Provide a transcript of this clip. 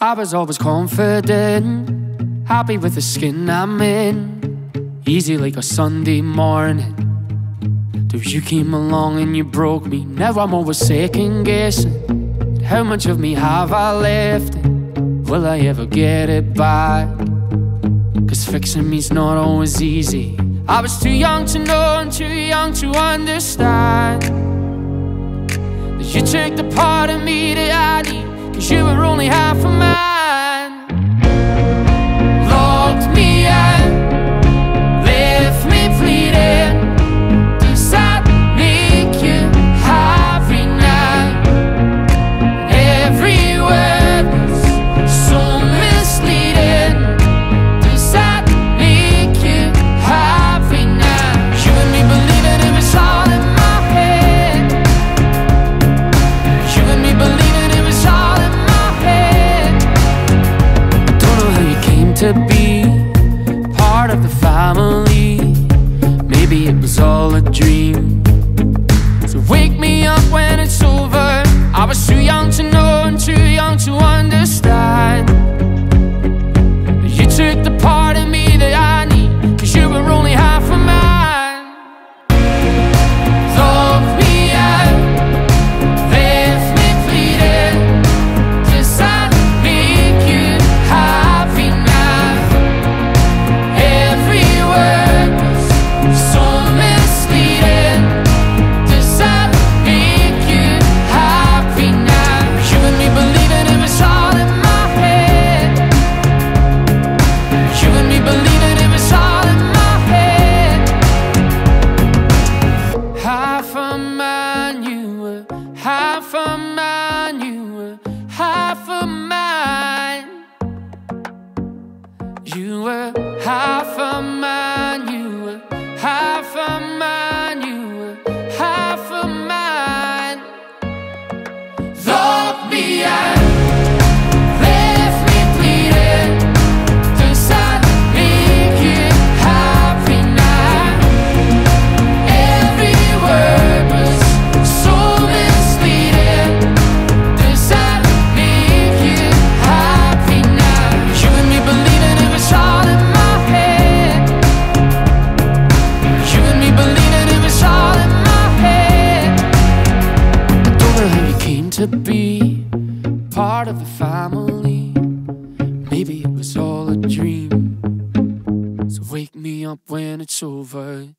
I was always confident, happy with the skin I'm in, easy like a Sunday morning. Till you came along and you broke me. Now I'm always second guessing. How much of me have I left? Will I ever get it back? Cause fixing me's not always easy. I was too young to know and too young to understand. That you took the part of me that I need. Cause you were only half a man to be Part of the family. Maybe it was all a dream. So wake me up when it's over. I was too to be part of the family. Maybe it was all a dream. So wake me up when it's over.